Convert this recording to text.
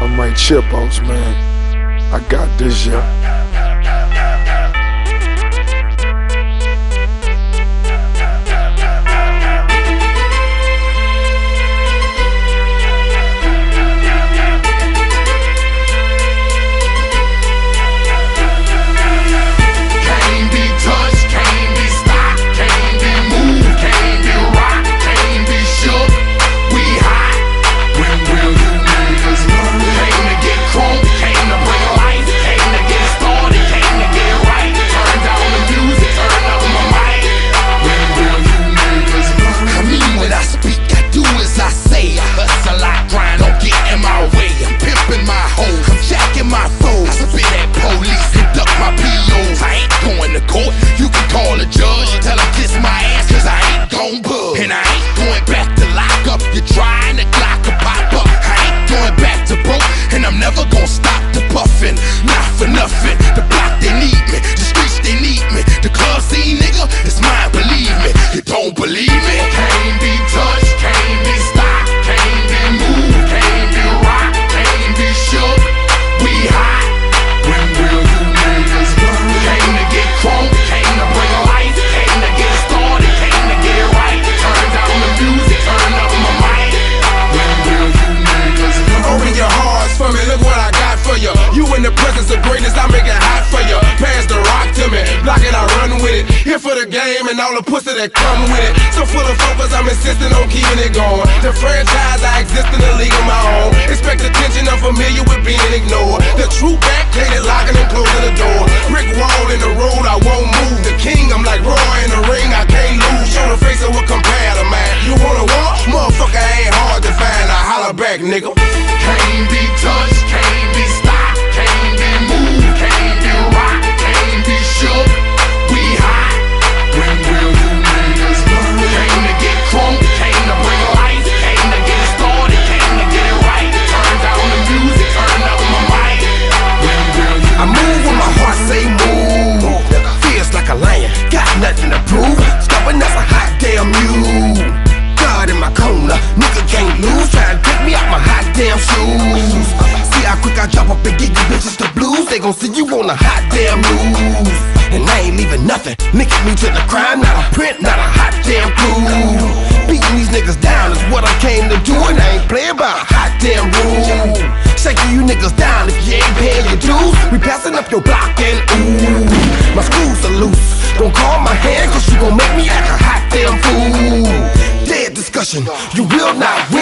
I'm chip outs, man. I got this, yeah. And I ain't going back to lock up. You're trying to Glock a pop up. I ain't going back to broke, and I'm never gonna stop the puffin'. Not for nothing. The block, they need me. The streets, they need me. The club scene, nigga, it's mine, believe me. You don't believe in the greatness, I make it hot for you. Pass the rock to me, block it, I run with it. Here for the game and all the pussy that come with it. So full of focus, I'm insisting on keeping it going. The franchise, I exist in a league of my own. Expect attention, I'm familiar with being ignored. The true back, plated, locking and closing the door. Brick wall in the road, I won't move. The king, I'm like Roy in the ring, I can't lose. Show the face of what compare to man. You wanna walk? Motherfucker ain't hard to find. I holler back, nigga. They gon' see you on a hot damn news. And I ain't leaving nothing. Linking me to the crime, not a print, not a hot damn clue. Beating these niggas down is what I came to do, and I ain't playing by a hot damn rule. Shaking you niggas down if you ain't paying your dues. We passing up your block and ooh, my screws are loose. Don't call my hand, cause you gon' make me act a hot damn fool. Dead discussion, you will not win,